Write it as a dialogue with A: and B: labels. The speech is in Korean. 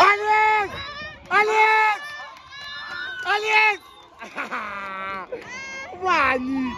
A: 알렉! 알렉! 알렉! 많이.